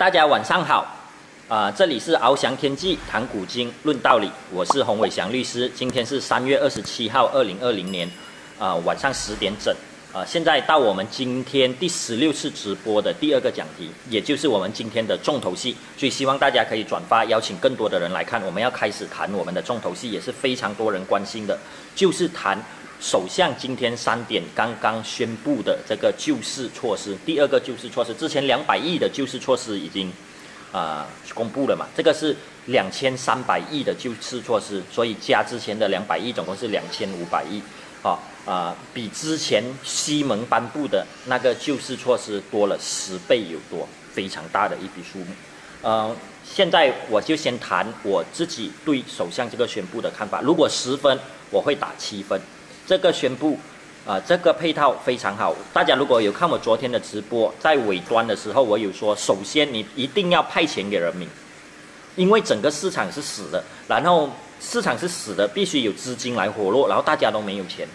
大家晚上好，啊、这里是翱翔天际谈古今论道理，我是洪伟祥律师。今天是三月二十七号，二零二零年，啊、晚上十点整，啊、现在到我们今天第十六次直播的第二个讲题，也就是我们今天的重头戏，所以希望大家可以转发，邀请更多的人来看。我们要开始谈我们的重头戏，也是非常多人关心的，就是谈首相今天三点刚刚宣布的这个救市措施，第二个救市措施，之前两百亿的救市措施已经啊、公布了嘛，这个是两千三百亿的救市措施，所以加之前的两百亿，总共是两千五百亿，好啊、比之前西蒙颁布的那个救市措施多了十倍有多，非常大的一笔数目。呃，现在我就先谈我自己对首相这个宣布的看法。如果十分，我会打七分。这个宣布，啊、这个配套非常好。大家如果有看我昨天的直播，在尾端的时候，我有说，首先你一定要派钱给人民，因为整个市场是死的，然后市场是死的，必须有资金来活络，然后大家都没有钱，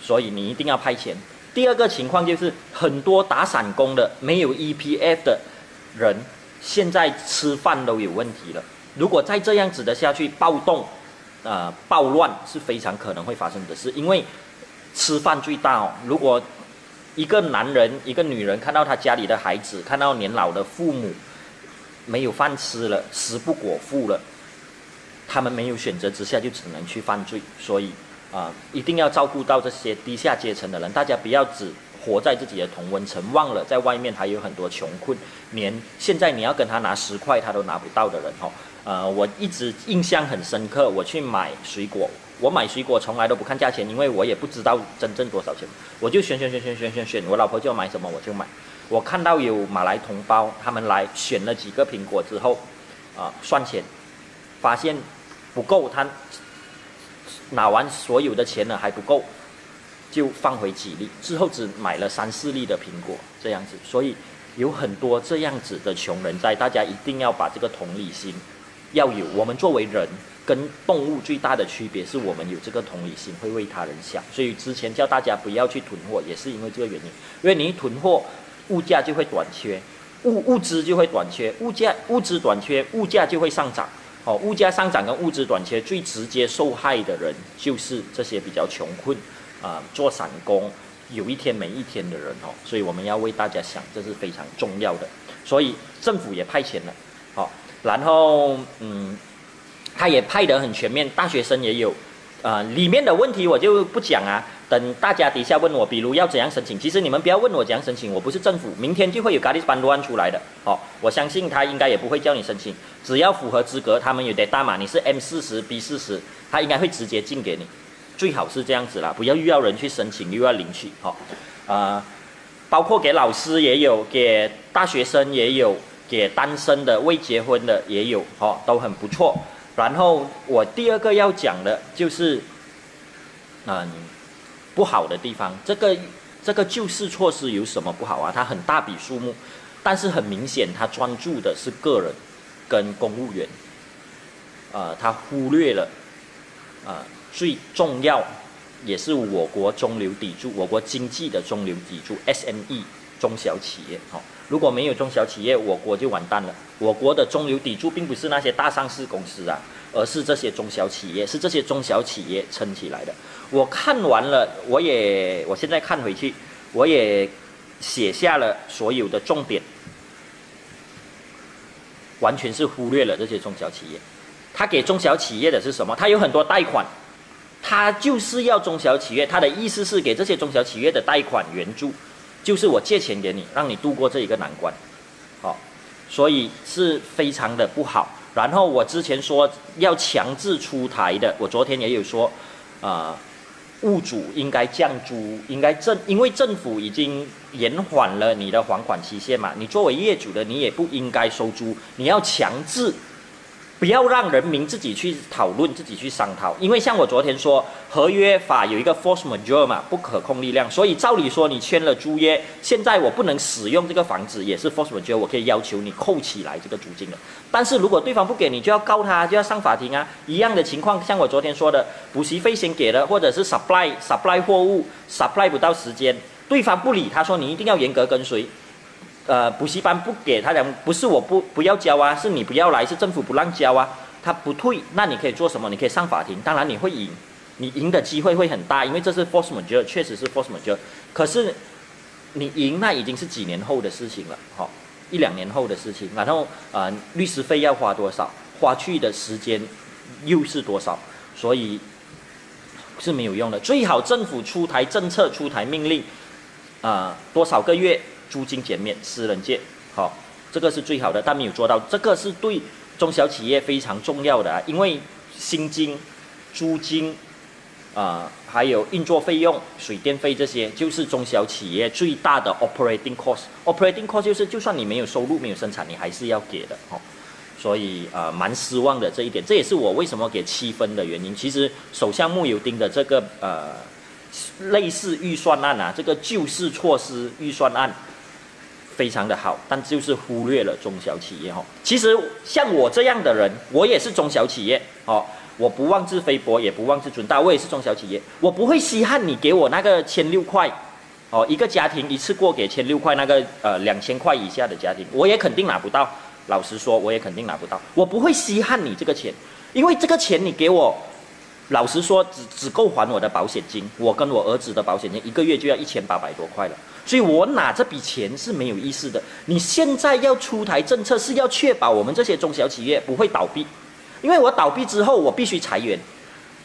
所以你一定要派钱。第二个情况就是很多打散工的、没有 EPF 的人，现在吃饭都有问题了。如果再这样子的下去，暴动。呃，暴乱是非常可能会发生的事，因为吃饭最大哦。如果一个男人、一个女人看到他家里的孩子，看到年老的父母没有饭吃了，食不果腹了，他们没有选择之下，就只能去犯罪。所以啊、一定要照顾到这些低下阶层的人，大家不要只活在自己的同温层，忘了在外面还有很多穷困，连现在你要跟他拿十块，他都拿不到的人哦。呃，我一直印象很深刻。我去买水果，我买水果从来都不看价钱，因为我也不知道真正多少钱，我就选选选选选选选，我老婆叫我买什么我就买。我看到有马来同胞他们来选了几个苹果之后，啊、算钱，发现不够，他拿完所有的钱了还不够，就放回几粒，之后只买了三四粒的苹果这样子，所以有很多这样子的穷人在，大家一定要把这个同理心。要有，我们作为人跟动物最大的区别是我们有这个同理心，会为他人想。所以之前叫大家不要去囤货，也是因为这个原因。因为你一囤货，物价就会短缺，物物资就会短缺，物价物资短缺，物价就会上涨。哦，物价上涨跟物资短缺最直接受害的人就是这些比较穷困啊、做散工、有一天没一天的人哦。所以我们要为大家想，这是非常重要的。所以政府也派钱了，哦。然后，嗯，他也派得很全面，大学生也有，呃，里面的问题我就不讲啊，等大家底下问我，比如要怎样申请，其实你们不要问我怎样申请，我不是政府，明天就会有咖喱班多案出来的，哦，我相信他应该也不会叫你申请，只要符合资格，他们有得大码，你是 M 四十 B 四十，他应该会直接进给你，最好是这样子啦，不要又要人去申请又要领取，哦，啊、包括给老师也有，给大学生也有。给单身的、未结婚的也有，哦，都很不错。然后我第二个要讲的就是，嗯，不好的地方，这个这个救市措施有什么不好啊？它很大笔数目，但是很明显，它专注的是个人跟公务员，呃，它忽略了，呃，最重要也是我国中流砥柱，我国经济的中流砥柱 SME 中小企业，好、哦。如果没有中小企业，我国就完蛋了。我国的中流砥柱并不是那些大上市公司啊，而是这些中小企业，是这些中小企业撑起来的。我看完了，我也我现在看回去，我也写下了所有的重点，完全是忽略了这些中小企业。他给中小企业的是什么？他有很多贷款，他就是要中小企业。他的意思是给这些中小企业的贷款援助。就是我借钱给你，让你度过这一个难关，好、所以是非常的不好。然后我之前说要强制出台的，我昨天也有说，啊、呃，物主应该降租，应该政，因为政府已经延缓了你的还款期限嘛，你作为业主的，你也不应该收租，你要强制。不要让人民自己去讨论、自己去商讨，因为像我昨天说，合约法有一个 force majeure 嘛，不可控力量，所以照理说你签了租约，现在我不能使用这个房子，也是 force majeure，我可以要求你扣起来这个租金的。但是如果对方不给你，就要告他，就要上法庭啊。一样的情况，像我昨天说的，补习费先给了，或者是 supply supply 货物 supply 不到时间，对方不理，他说你一定要严格跟随。呃补习班不给他讲，不是我不不要交啊，是你不要来，是政府不让交啊，他不退，那你可以做什么？你可以上法庭，当然你会赢，你赢的机会会很大，因为这是 force majeure，确实是 force majeure，可是你赢那已经是几年后的事情了，好，一两年后的事情，然后呃律师费要花多少，花去的时间又是多少，所以。是没有用的，最好政府出台政策、出台命令，啊，多少个月租金减免，私人借，好，这个是最好的，但没有做到，这个是对中小企业非常重要的啊，因为薪金、租金，啊，还有运作费用、水电费这些，就是中小企业最大的 operating cost。operating cost 就是，就算你没有收入、没有生产，你还是要给的，哦。所以呃蛮失望的这一点，这也是我为什么给七分的原因。其实首相穆尤丁的这个呃类似预算案啊，这个救市措施预算案非常的好，但就是忽略了中小企业哈。其实像我这样的人，我也是中小企业哦，我不妄自菲薄，也不妄自尊大，我也是中小企业，我不会稀罕你给我那个千六块哦，一个家庭一次过给千六块，那个呃两千块以下的家庭，我也肯定拿不到。老实说，我也肯定拿不到。我不会稀罕你这个钱，因为这个钱你给我，老实说只只够还我的保险金。我跟我儿子的保险金一个月就要一千八百多块了，所以我拿这笔钱是没有意思的。你现在要出台政策，是要确保我们这些中小企业不会倒闭，因为我倒闭之后我必须裁员，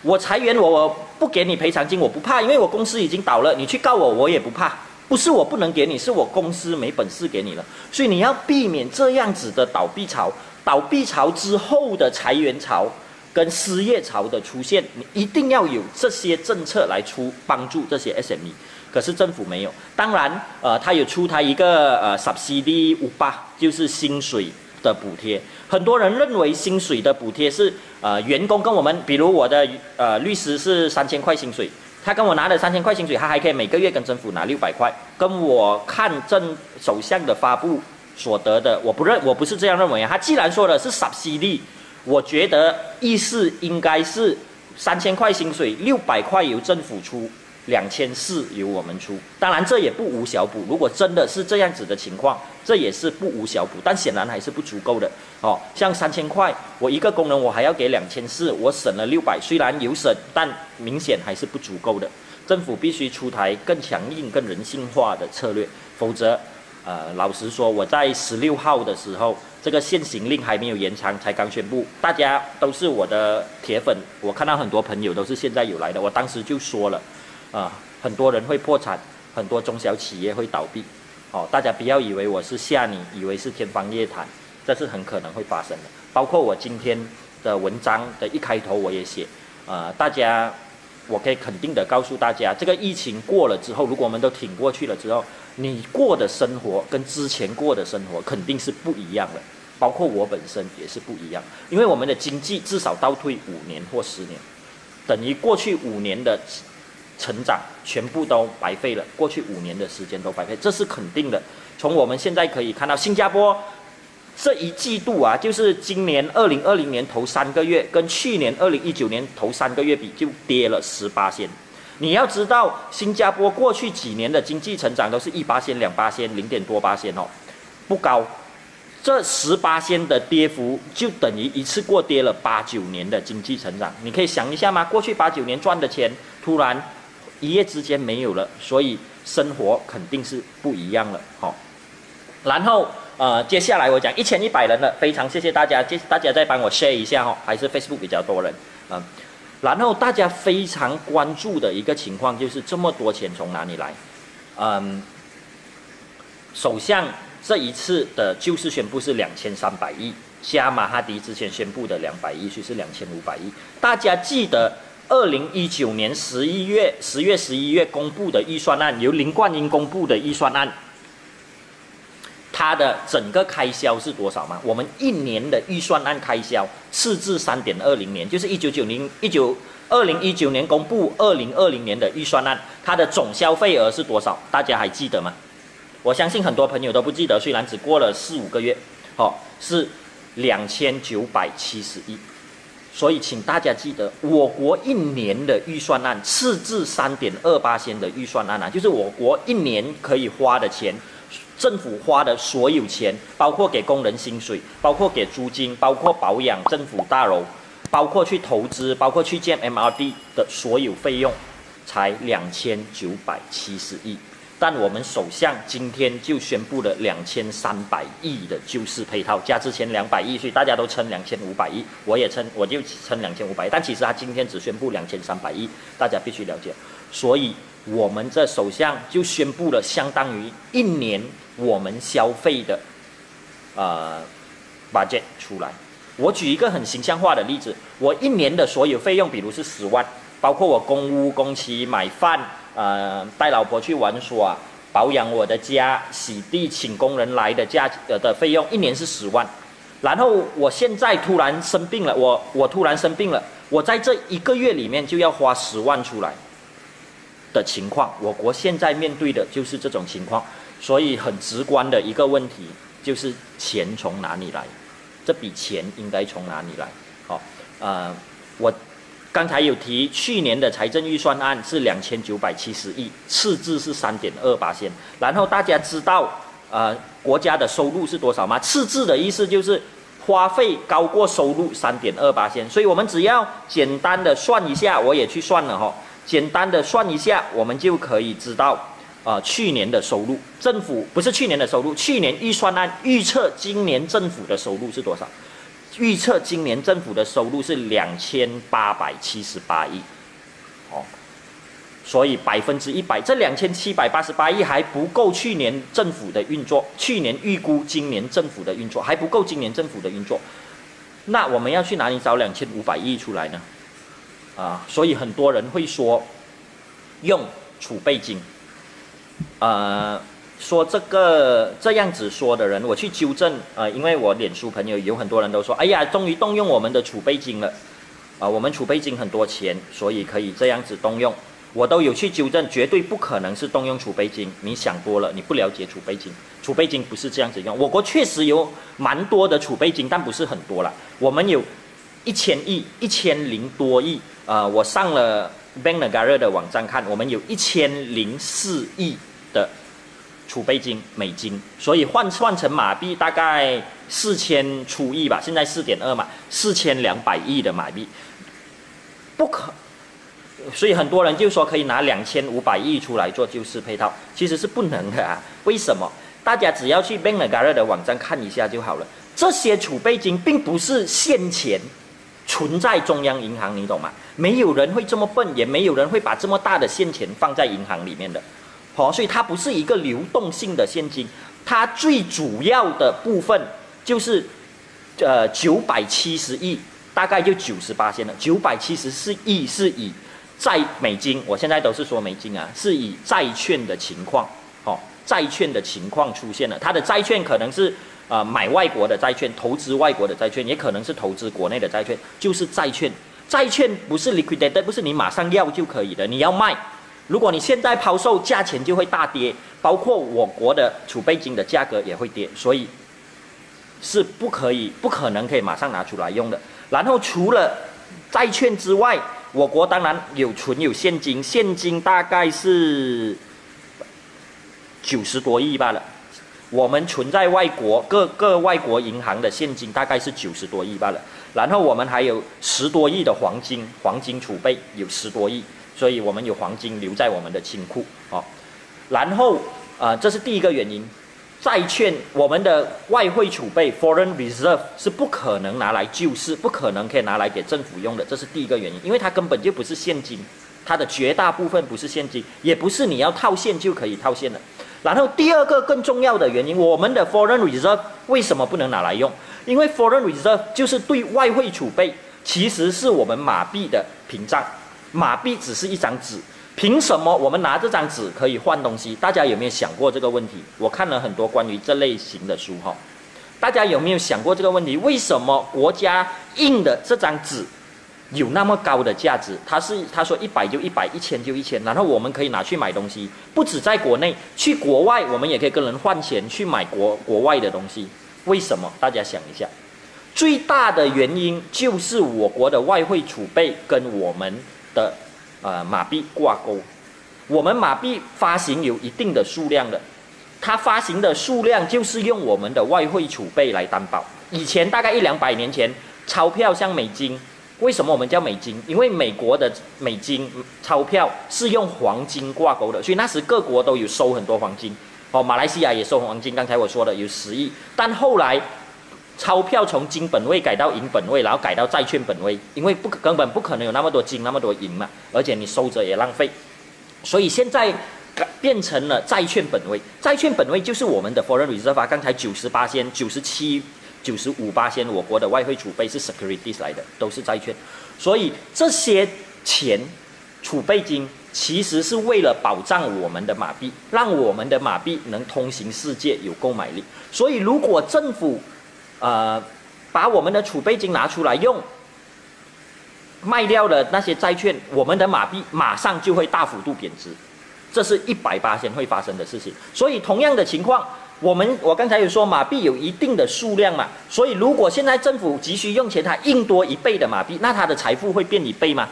我裁员我我不给你赔偿金，我不怕，因为我公司已经倒了，你去告我我也不怕。不是我不能给你，是我公司没本事给你了，所以你要避免这样子的倒闭潮，倒闭潮之后的裁员潮跟失业潮的出现，你一定要有这些政策来出帮助这些 SME。可是政府没有，当然，呃，他有出台一个呃 subsidy 五八，就是薪水的补贴。很多人认为薪水的补贴是呃员工跟我们，比如我的呃律师是三千块薪水。他跟我拿了三千块薪水，他还可以每个月跟政府拿六百块。跟我看政首相的发布所得的，我不认，我不是这样认为啊。他既然说的是 subsidy，我觉得意思应该是三千块薪水，六百块由政府出。两千四由我们出，当然这也不无小补。如果真的是这样子的情况，这也是不无小补，但显然还是不足够的。哦，像三千块，我一个工人我还要给两千四，我省了六百，虽然有省，但明显还是不足够的。政府必须出台更强硬、更人性化的策略，否则，呃，老实说，我在十六号的时候，这个限行令还没有延长，才刚宣布，大家都是我的铁粉，我看到很多朋友都是现在有来的，我当时就说了。啊，很多人会破产，很多中小企业会倒闭，哦，大家不要以为我是吓你，以为是天方夜谭，这是很可能会发生的。包括我今天的文章的一开头我也写，呃，大家，我可以肯定的告诉大家，这个疫情过了之后，如果我们都挺过去了之后，你过的生活跟之前过的生活肯定是不一样的，包括我本身也是不一样，因为我们的经济至少倒退五年或十年，等于过去五年的。成长全部都白费了，过去五年的时间都白费，这是肯定的。从我们现在可以看到，新加坡这一季度啊，就是今年二零二零年头三个月，跟去年二零一九年头三个月比，就跌了十八仙。你要知道，新加坡过去几年的经济成长都是一八仙、两八仙、零点多八仙哦，不高。这十八仙的跌幅，就等于一次过跌了八九年的经济成长。你可以想一下吗？过去八九年赚的钱，突然。一夜之间没有了，所以生活肯定是不一样了，好。然后呃，接下来我讲一千一百人了，非常谢谢大家，接大家再帮我 share 一下哈，还是 Facebook 比较多人，嗯。然后大家非常关注的一个情况就是这么多钱从哪里来？嗯，首相这一次的救市宣布是两千三百亿，加马哈迪之前宣布的两百亿，就是两千五百亿。大家记得。二零一九年十一月十月十一月公布的预算案，由林冠英公布的预算案，它的整个开销是多少吗？我们一年的预算案开销，次至三点二零年，就是一九九零一九二零一九年公布二零二零年的预算案，它的总消费额是多少？大家还记得吗？我相信很多朋友都不记得，虽然只过了四五个月，好，是两千九百七十亿。所以，请大家记得，我国一年的预算案，次至三点二八千的预算案啊，就是我国一年可以花的钱，政府花的所有钱，包括给工人薪水，包括给租金，包括保养政府大楼，包括去投资，包括去建 MRD 的所有费用，才两千九百七十亿。但我们首相今天就宣布了两千三百亿的救市配套，加之前两百亿，所以大家都称两千五百亿，我也称我就称两千五百亿。但其实他今天只宣布两千三百亿，大家必须了解。所以我们这首相就宣布了相当于一年我们消费的呃 budget 出来。我举一个很形象化的例子，我一年的所有费用，比如是十万，包括我供屋、供期、买饭。呃，带老婆去玩耍，保养我的家，洗地，请工人来的价呃的费用，一年是十万。然后我现在突然生病了，我我突然生病了，我在这一个月里面就要花十万出来的情况，我国现在面对的就是这种情况，所以很直观的一个问题就是钱从哪里来？这笔钱应该从哪里来？好，呃，我。刚才有提，去年的财政预算案是两千九百七十亿，赤字是三点二八千。然后大家知道，呃，国家的收入是多少吗？赤字的意思就是花费高过收入三点二八千。所以我们只要简单的算一下，我也去算了哈，简单的算一下，我们就可以知道，啊，去年的收入，政府不是去年的收入，去年预算案预测今年政府的收入是多少？预测今年政府的收入是两千八百七十八亿，哦，所以百分之一百，这两千七百八十八亿还不够去年政府的运作。去年预估今年政府的运作还不够今年政府的运作，那我们要去哪里找两千五百亿出来呢？啊，所以很多人会说用储备金，呃。说这个这样子说的人，我去纠正，呃，因为我脸书朋友有很多人都说，哎呀，终于动用我们的储备金了，啊，我们储备金很多钱，所以可以这样子动用，我都有去纠正，绝对不可能是动用储备金，你想多了，你不了解储备金，储备金不是这样子用，我国确实有蛮多的储备金，但不是很多了，我们有一千亿，一千零多亿，啊，我上了 Bank Negara 的网站看，我们有一千零四亿的。储备金美金，所以换算成马币大概四千出亿吧，现在四点二嘛，四千两百亿的马币，不可，所以很多人就说可以拿两千五百亿出来做救市配套，其实是不能的啊。为什么？大家只要去 Bank Negara 的网站看一下就好了。这些储备金并不是现钱存在中央银行，你懂吗？没有人会这么笨，也没有人会把这么大的现钱放在银行里面的。好，所以它不是一个流动性的现金，它最主要的部分就是，呃，九百七十亿，大概就九十八线了。九百七十四亿是以债美金，我现在都是说美金啊，是以债券的情况，哦，债券的情况出现了。它的债券可能是呃买外国的债券，投资外国的债券，也可能是投资国内的债券，就是债券。债券不是 liquidity，不是你马上要就可以的，你要卖。如果你现在抛售，价钱就会大跌，包括我国的储备金的价格也会跌，所以是不可以、不可能可以马上拿出来用的。然后除了债券之外，我国当然有存有现金，现金大概是九十多亿罢了。我们存在外国各个外国银行的现金大概是九十多亿罢了。然后我们还有十多亿的黄金，黄金储备有十多亿。所以我们有黄金留在我们的金库哦，然后啊，这是第一个原因，债券我们的外汇储备 （foreign reserve） 是不可能拿来救市，不可能可以拿来给政府用的，这是第一个原因，因为它根本就不是现金，它的绝大部分不是现金，也不是你要套现就可以套现的。然后第二个更重要的原因，我们的 foreign reserve 为什么不能拿来用？因为 foreign reserve 就是对外汇储备，其实是我们马币的屏障。马币只是一张纸，凭什么我们拿这张纸可以换东西？大家有没有想过这个问题？我看了很多关于这类型的书哈，大家有没有想过这个问题？为什么国家印的这张纸有那么高的价值？他是他说一百就一百，一千就一千，然后我们可以拿去买东西，不止在国内，去国外我们也可以跟人换钱去买国国外的东西。为什么？大家想一下，最大的原因就是我国的外汇储备跟我们。的呃马币挂钩，我们马币发行有一定的数量的，它发行的数量就是用我们的外汇储备来担保。以前大概一两百年前，钞票像美金，为什么我们叫美金？因为美国的美金钞票是用黄金挂钩的，所以那时各国都有收很多黄金。哦，马来西亚也收黄金，刚才我说的有十亿，但后来钞票从金本位改到银本位，然后改到债券本位，因为不根本不可能有那么多金那么多银嘛，而且你收着也浪费，所以现在变成了债券本位。债券本位就是我们的 foreign reserve，刚才九十八先、九十七、九十五八仙，我国的外汇储备是 securities 来的，都是债券，所以这些钱储备金。其实是为了保障我们的马币，让我们的马币能通行世界，有购买力。所以，如果政府，呃，把我们的储备金拿出来用，卖掉了那些债券，我们的马币马上就会大幅度贬值，这是一百八千会发生的事情。所以，同样的情况，我们我刚才有说马币有一定的数量嘛，所以如果现在政府急需用钱，它印多一倍的马币，那它的财富会变一倍吗？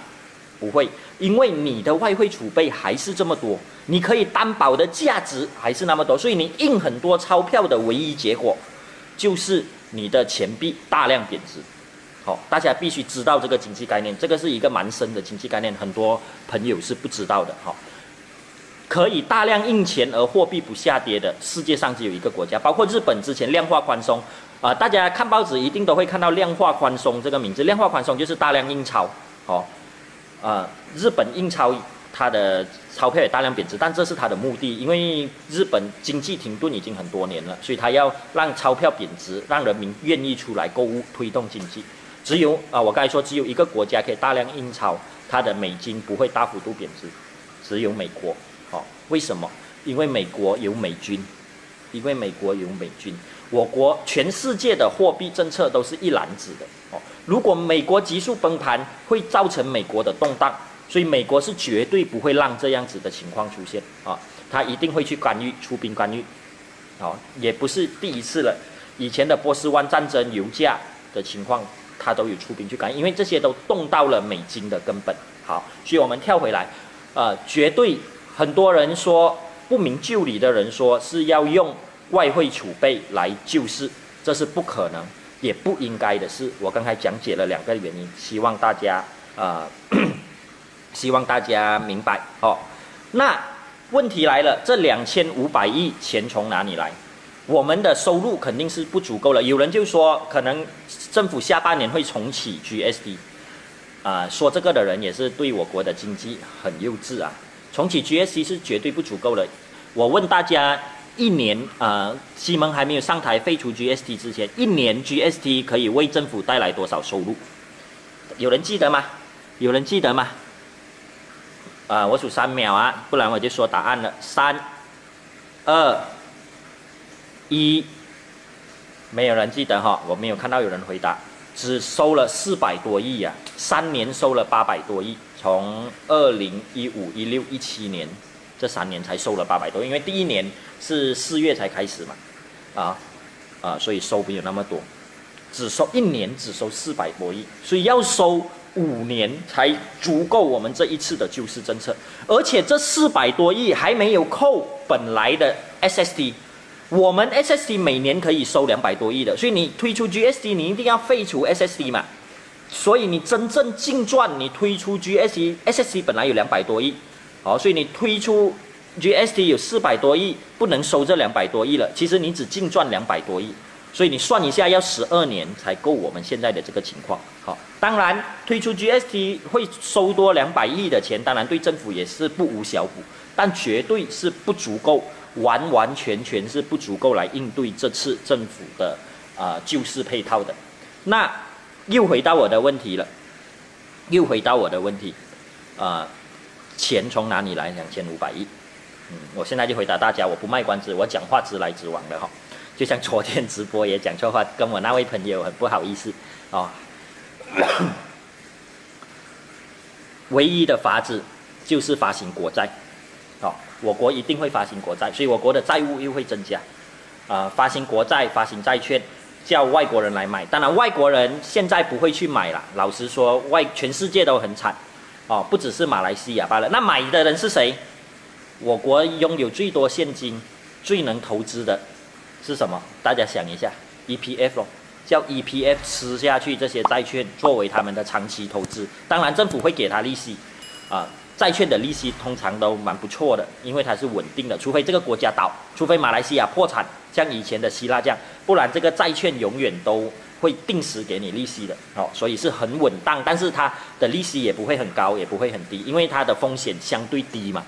不会。因为你的外汇储备还是这么多，你可以担保的价值还是那么多，所以你印很多钞票的唯一结果，就是你的钱币大量贬值。好，大家必须知道这个经济概念，这个是一个蛮深的经济概念，很多朋友是不知道的。好，可以大量印钱而货币不下跌的世界上只有一个国家，包括日本之前量化宽松啊，大家看报纸一定都会看到量化宽松这个名字，量化宽松就是大量印钞。好。啊，日本印钞，它的钞票也大量贬值，但这是它的目的，因为日本经济停顿已经很多年了，所以它要让钞票贬值，让人民愿意出来购物，推动经济。只有啊，我刚才说只有一个国家可以大量印钞，它的美金不会大幅度贬值，只有美国。为什么？因为美国有美军，因为美国有美军。我国全世界的货币政策都是一篮子的。哦，如果美国急速崩盘，会造成美国的动荡，所以美国是绝对不会让这样子的情况出现啊，他一定会去干预，出兵干预，好，也不是第一次了，以前的波斯湾战争、油价的情况，他都有出兵去干预，因为这些都动到了美金的根本。好，所以我们跳回来，呃，绝对很多人说不明就里的人说是要用。外汇储备来救市，这是不可能也不应该的事。我刚才讲解了两个原因，希望大家 啊，希望大家明白哦。那问题来了，这两千五百亿钱从哪里来？我们的收入肯定是不足够了。有人就说，可能政府下半年会重启 GSD，啊，说这个的人也是对我国的经济很幼稚啊。重启 GSD 是绝对不足够的。我问大家。一年，呃，西蒙还没有上台废除 GST 之前，一年 GST 可以为政府带来多少收入？有人记得吗？有人记得吗？啊，我数三秒啊，不然我就说答案了。三、二、一，没有人记得哈，我没有看到有人回答，只收了四百多亿呀，三年收了八百多亿，从二零一五、一六、一七年。这三年才收了八百多，因为第一年是四月才开始嘛，啊啊，所以收没有那么多，只收一年只收四百多亿，所以要收五年才足够我们这一次的救市政策，而且这四百多亿还没有扣本来的 SST，我们 SST 每年可以收两百多亿的，所以你推出 GST 你一定要废除 SST 嘛，所以你真正净赚你推出 GST，SST 本来有两百多亿。好，所以你推出 GST 有四百多亿，不能收这两百多亿了。其实你只净赚两百多亿，所以你算一下，要十二年才够我们现在的这个情况。好，当然推出 GST 会收多两百亿的钱，当然对政府也是不无小补，但绝对是不足够，完完全全是不足够来应对这次政府的啊救市配套的。那又回到我的问题了，又回到我的问题，啊。钱从哪里来？两千五百亿。嗯，我现在就回答大家，我不卖关子，我讲话直来直往的哈。就像昨天直播也讲错话，跟我那位朋友很不好意思哦。唯一的法子就是发行国债，哦，我国一定会发行国债，所以我国的债务又会增加。啊，发行国债、发行债券，叫外国人来买。当然，外国人现在不会去买了。老实说，外全世界都很惨。哦，不只是马来西亚罢了。那买的人是谁？我国拥有最多现金，最能投资的是什么？大家想一下，EPF 咯，叫 EPF 吃下去这些债券作为他们的长期投资。当然政府会给他利息，啊，债券的利息通常都蛮不错的，因为它是稳定的。除非这个国家倒，除非马来西亚破产，像以前的希腊这样，不然这个债券永远都会定时给你利息的。哦，所以是很稳当，但是它的利息也不会很高，也不会很低，因为它的风险相对低嘛。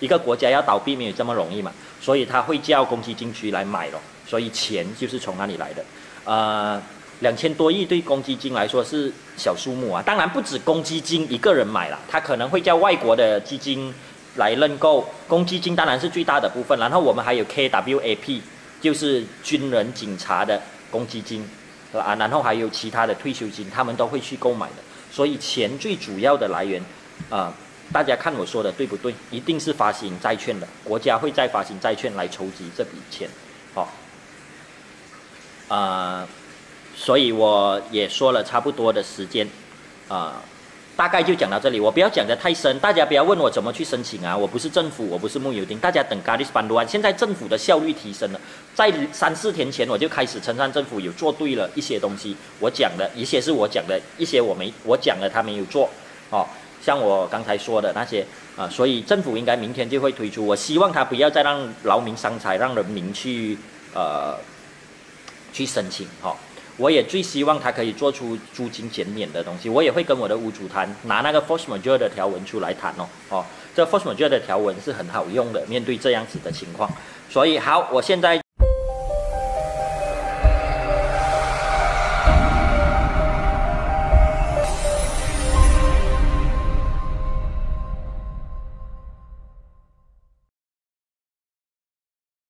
一个国家要倒闭没有这么容易嘛，所以他会叫公积金局来买咯，所以钱就是从那里来的。呃，两千多亿对公积金来说是小数目啊，当然不止公积金一个人买了，他可能会叫外国的基金来认购。公积金当然是最大的部分，然后我们还有 KWAP，就是军人警察的公积金，啊，然后还有其他的退休金，他们都会去购买的。所以钱最主要的来源，啊。大家看我说的对不对？一定是发行债券的，国家会再发行债券来筹集这笔钱，好，啊，所以我也说了差不多的时间，啊，大概就讲到这里，我不要讲的太深，大家不要问我怎么去申请啊，我不是政府，我不是木有丁，大家等 Gadis Banduan，现在政府的效率提升了，在三四天前我就开始称赞政府有做对了一些东西，我讲的一些是我讲的一些我没我讲了他没有做，哦。像我刚才说的那些啊，所以政府应该明天就会推出。我希望他不要再让劳民伤财，让人民去呃去申请哈。我也最希望他可以做出租金减免的东西。我也会跟我的屋主谈，拿那个 force majeure 的条文出来谈哦。哦，这 force majeure 的条文是很好用的，面对这样子的情况。所以好，我现在。